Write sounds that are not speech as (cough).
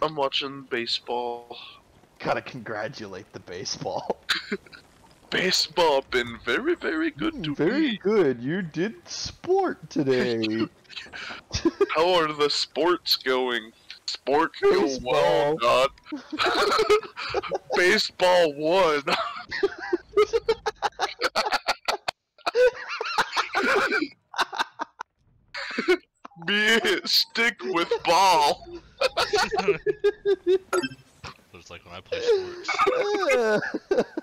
I'm watching baseball. Gotta congratulate the baseball. (laughs) Baseball been very, very good to Very me. good. You did sport today. (laughs) (laughs) How are the sports going? Sport go well, God. Baseball won. Be it stick with ball. It's like when I play sports. (laughs)